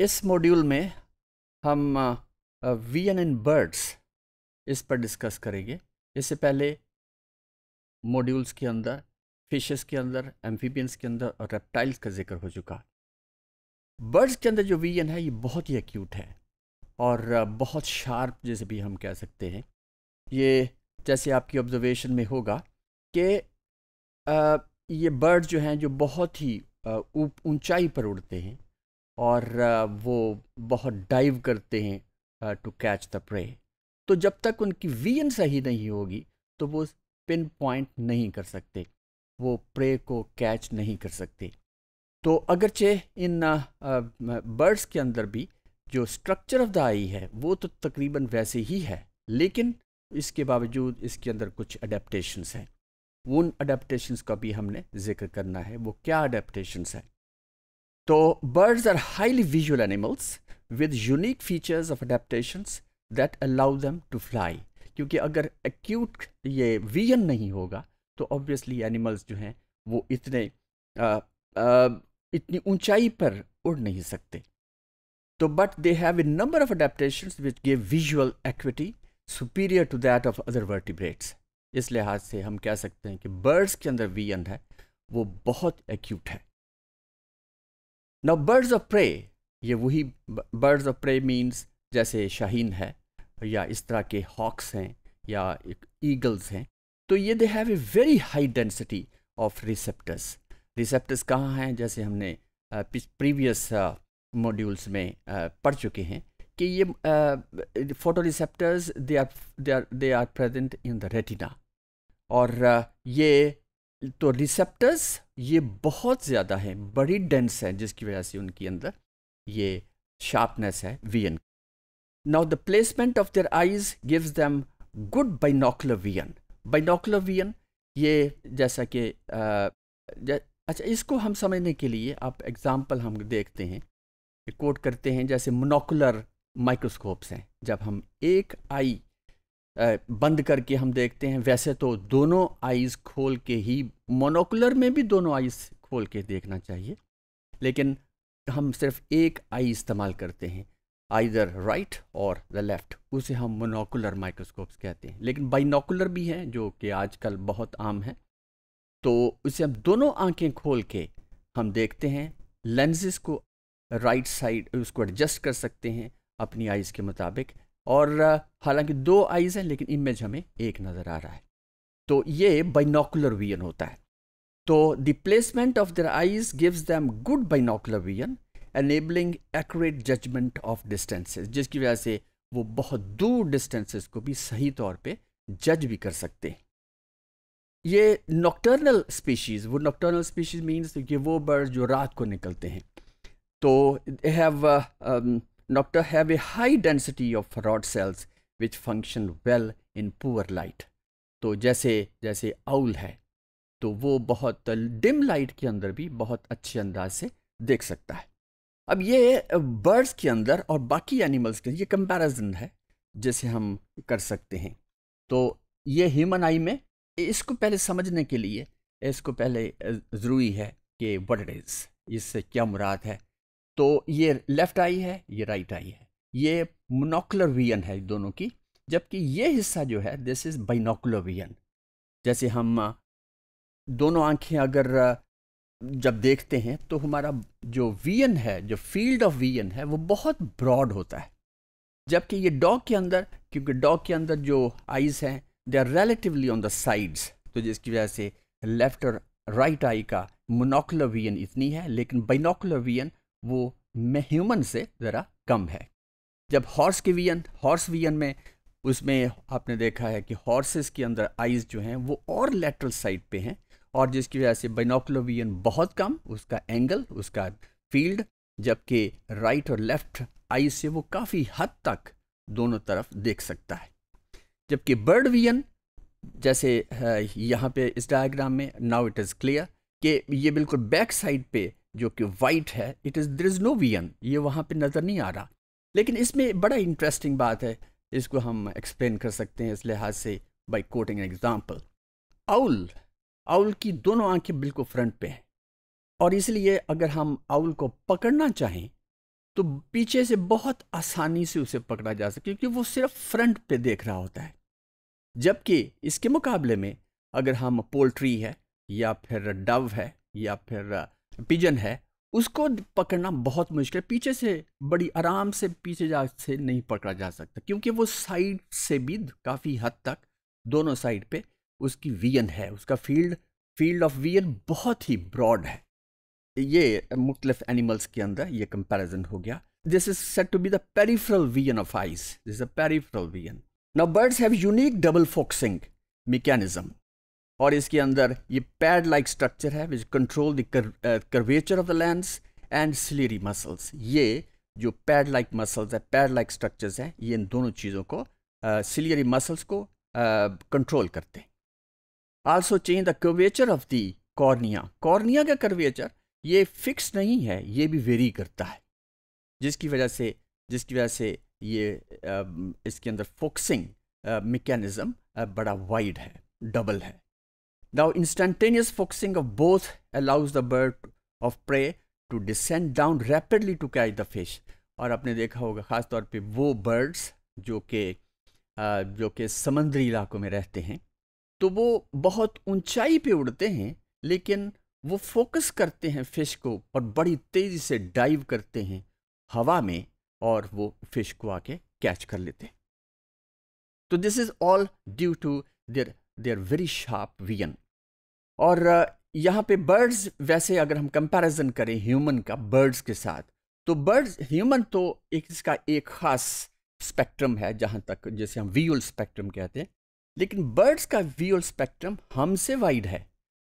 इस मॉड्यूल में हम वी एन इन बर्ड्स इस पर डिस्कस करेंगे। इससे पहले मॉड्यूल्स के अंदर फिशेस के अंदर एम्फीबियंस के अंदर और रेप्टाइल्स का ज़िक्र हो चुका बर्ड्स के अंदर जो वी एन है, ये बहुत ही एक्यूट है और बहुत शार्प जैसे भी हम कह सकते हैं। ये जैसे आपकी ऑब्जर्वेशन में होगा कि ये बर्ड्स जो हैं, जो बहुत ही ऊंचाई पर उड़ते हैं और वो बहुत डाइव करते हैं टू कैच द प्रे तो जब तक उनकी वीएन सही नहीं होगी तो वो पिन पॉइंट नहीं कर सकते, वो प्रे को कैच नहीं कर सकते। तो अगरचे इन बर्ड्स के अंदर भी जो स्ट्रक्चर ऑफ़ द आई है, वो तो तकरीबन वैसे ही है, लेकिन इसके बावजूद इसके अंदर कुछ अडेप्टशंस हैं। उन अडेप्टशंस का भी हमने ज़िक्र करना है, वो क्या अडेप्टशंस है? तो birds are highly visual animals with unique features of adaptations that allow them to fly. क्योंकि अगर एक्यूट ये विजन नहीं होगा तो ऑब्वियसली एनिमल्स जो हैं वो इतने आ, आ, इतनी ऊंचाई पर उड़ नहीं सकते। तो but they have a number of adaptations which give visual acuity superior to that of other vertebrates इस लिहाज से हम कह सकते हैं कि बर्ड्स के अंदर विजन है वो बहुत एक्यूट है। नाउ बर्ड्स ऑफ़ प्रे ये वही बर्ड्स ऑफ़ प्रे मीन्स जैसे शाहीन है, या इस तरह के हॉक्स हैं, या ईगल्स हैं तो ये they have a very high density of receptors receptors कहाँ हैं? जैसे हमने प्रीवियस मॉड्यूल्स में पढ़ चुके हैं कि ये photo receptors they are they are they are present in the retina और ये तो रिसेप्टर्स ये बहुत ज़्यादा हैं, बड़ी डेंस है, जिसकी वजह से उनके अंदर ये शार्पनेस है vision now the placement of their eyes gives them good binocular vision binocular vision ये जैसा कि अच्छा इसको हम समझने के लिए आप एग्जांपल हम देखते हैं कोट करते हैं, जैसे मोनोकुलर माइक्रोस्कोप्स हैं, जब हम एक आई बंद करके हम देखते हैं। वैसे तो दोनों आइज़ खोल के ही, मोनोकुलर में भी दोनों आइज़ खोल के देखना चाहिए, लेकिन हम सिर्फ़ एक आई इस्तेमाल करते हैं, आइदर राइट और द लेफ़्ट, उसे हम मोनोकुलर माइक्रोस्कोप्स कहते हैं। लेकिन बाइनोकुलर भी हैं, जो कि आजकल बहुत आम है। तो उसे हम दोनों आँखें खोल के हम देखते हैं लेंसेज को राइट साइड उसको एडजस्ट कर सकते हैं अपनी आइज़ के मुताबिक। और हालाँकि दो आइज़ हैं, लेकिन इमेज हमें एक नज़र आ रहा है। तो ये बाइनोकुलर विजन होता है। तो the placement of their eyes gives them good binocular vision enabling accurate judgement of distances जिसकी वजह से वो बहुत दूर डिस्टेंसेस को भी सही तौर पे जज भी कर सकते हैं। ये नॉक्टर्नल स्पीशीज़ वो नॉक्टर्नल स्पीशीज़ मीन्स कि वो बर्ड जो रात को निकलते हैं। तो have Nocta have a high density of rod cells which function well in poor light. तो जैसे जैसे आउल है तो वो बहुत डिम लाइट के अंदर भी बहुत अच्छे अंदाज से देख सकता है। अब ये बर्ड्स के अंदर और बाकी एनिमल्स के, ये कंपैरिजन है, जैसे हम कर सकते हैं। तो ये ह्यूमन आई में, इसको पहले समझने के लिए, इसको पहले ज़रूरी है कि वट इज़ इससे क्या मुराद है। तो ये लेफ़्ट आई है, ये राइट आई है। ये मोनोकुलर वियन है दोनों की, जबकि ये हिस्सा जो है दिस इज़ बाइनोकुलर वियन जैसे हम दोनों आँखें अगर जब देखते हैं तो हमारा जो वियन है, जो फ़ील्ड ऑफ़ वियन है, वो बहुत ब्रॉड होता है। जबकि ये डॉग के अंदर, क्योंकि डॉग के अंदर जो आइज़ हैं they are relatively on the sides तो जिसकी वजह से लेफ़्ट और राइट आई का मोनोकुलर वियन इतनी है, लेकिन बाइनोकुलर वियन वो ह्यूमन से ज़रा कम है। जब हॉर्स के वियन हॉर्स वियन में उसमें आपने देखा है कि हॉर्सेस के अंदर आइज़ जो हैं, वो और लेटरल साइड पे हैं और जिसकी वजह से बाइनोकुलर वियन बहुत कम, उसका एंगल उसका फ़ील्ड जबकि राइट और लेफ़्ट आइज़ से वो काफ़ी हद तक दोनों तरफ़ देख सकता है। जबकि बर्ड वियन, जैसे यहाँ पे इस डायग्राम में नाउ इट इज़ क्लियर कि ये बिल्कुल बैक साइड पे जो कि वाइट है it is there is no vision ये वहाँ पे नज़र नहीं आ रहा। लेकिन इसमें बड़ा इंटरेस्टिंग बात है। इसको हम एक्सप्लेन कर सकते हैं इस लिहाज से by quoting example owl owl की दोनों आँखें बिल्कुल फ्रंट पे हैं। और इसलिए अगर हम आउल को पकड़ना चाहें तो पीछे से बहुत आसानी से उसे पकड़ा जा सकता क्योंकि वो सिर्फ़ फ्रंट पे देख रहा होता है। जबकि इसके मुकाबले में अगर हम पोल्ट्री है, या फिर डव है, या फिर पिजन है, उसको पकड़ना बहुत मुश्किल। है पीछे से, बड़ी आराम से पीछे जा, से नहीं पकड़ा जा सकता, क्योंकि वो साइड से भी काफ़ी हद तक, दोनों साइड पे उसकी वियन है, उसका फ़ील्ड फ़ील्ड ऑफ़ वियन बहुत ही ब्रॉड है। ये मुख्तलिफ़ एनिमल्स के अंदर ये कंपैरिजन हो गया। This is set to be the peripheral vision of eyes this is a peripheral vision now birds have unique double focusing mechanism और इसके अंदर ये पैड लाइक स्ट्रक्चर है which control the curvature of the lens and ciliary muscles ये जो pad like muscles है pad like structures हैं ये इन दोनों चीज़ों को सिलियरी uh, मसल्स को कंट्रोल uh, करते हैं. Also change the curvature of the cornea cornea का कर्वेचर ये फिक्स नहीं है ये भी वेरी करता है. जिसकी वजह से जिसकी वजह से ये uh, इसके अंदर फोक्सिंग मैकेनिज़्म बड़ा वाइड है डबल है. Now, instantaneous focusing of both allows the bird of prey to descend down rapidly to catch the fish. और आपने देखा होगा ख़ास तौर पे वो बर्ड्स जो कि जो कि समंदरी इलाकों में रहते हैं तो वो बहुत ऊंचाई पे उड़ते हैं लेकिन वो फोकस करते हैं फ़िश को और बड़ी तेज़ी से डाइव करते हैं हवा में और वो फ़िश को आके कैच कर लेते हैं तो this is all due to their they are very sharp vision और यहाँ पे बर्ड्स वैसे अगर हम कंपैरिजन करें ह्यूमन का बर्ड्स के साथ तो बर्ड्स ह्यूमन तो एक इसका एक ख़ास स्पेक्ट्रम है जहाँ तक, जैसे हम विजुअल स्पेक्ट्रम कहते हैं। लेकिन बर्ड्स का विजुअल स्पेक्ट्रम हमसे वाइड है।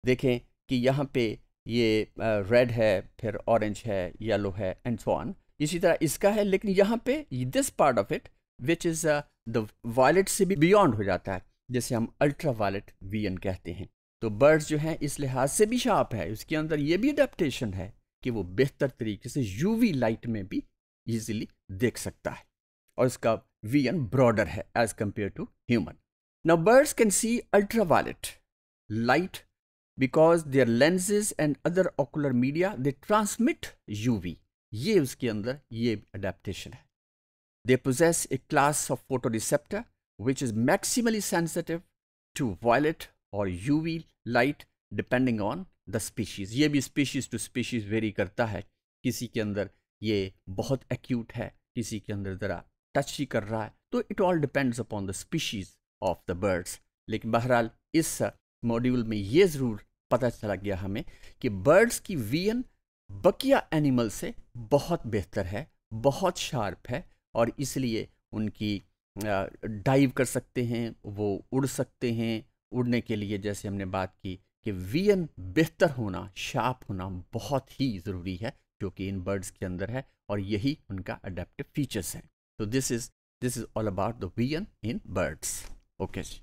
देखें कि यहाँ पे ये रेड है, फिर ऑरेंज है येलो है एंड सो ऑन इसी तरह इसका है, लेकिन यहाँ पे this part of it which is the violet से भी बियॉन्ड हो जाता है। जैसे हम अल्ट्रा वायलेट वीएन कहते हैं। तो बर्ड्स जो हैं, इस लिहाज से भी शार्प है उसके अंदर ये भी अडेप्टेशन है कि वो बेहतर तरीके से यूवी लाइट में भी इजीली देख सकता है। और उसका वीएन ब्रॉडर है as compare to human now birds can see ultra light because their lenses and other ocular media they transmit UV ये उसके अंदर ये अडेप्टेशन है। They possess a class of photo receptor which is maximally sensitive to violet or UV light depending on the species ये भी species to species very करता है। किसी के अंदर ये बहुत एक्यूट है, किसी के अंदर ज़रा टच ही कर रहा है तो it all depends upon the species of the birds लेकिन बहरहाल इस मॉड्यूल में ये ज़रूर पता चला गया हमें कि बर्ड्स की वियन बकिया एनिमल से बहुत बेहतर है, बहुत शार्प है और इसलिए उनकी डाइव कर सकते हैं, वो उड़ सकते हैं। उड़ने के लिए जैसे हमने बात की कि वियन बेहतर होना शार्प होना बहुत ही ज़रूरी है, जो कि इन बर्ड्स के अंदर है और यही उनका अडेप्टिव फीचर्स हैं। तो this is this is all about the vision in birds okay ji.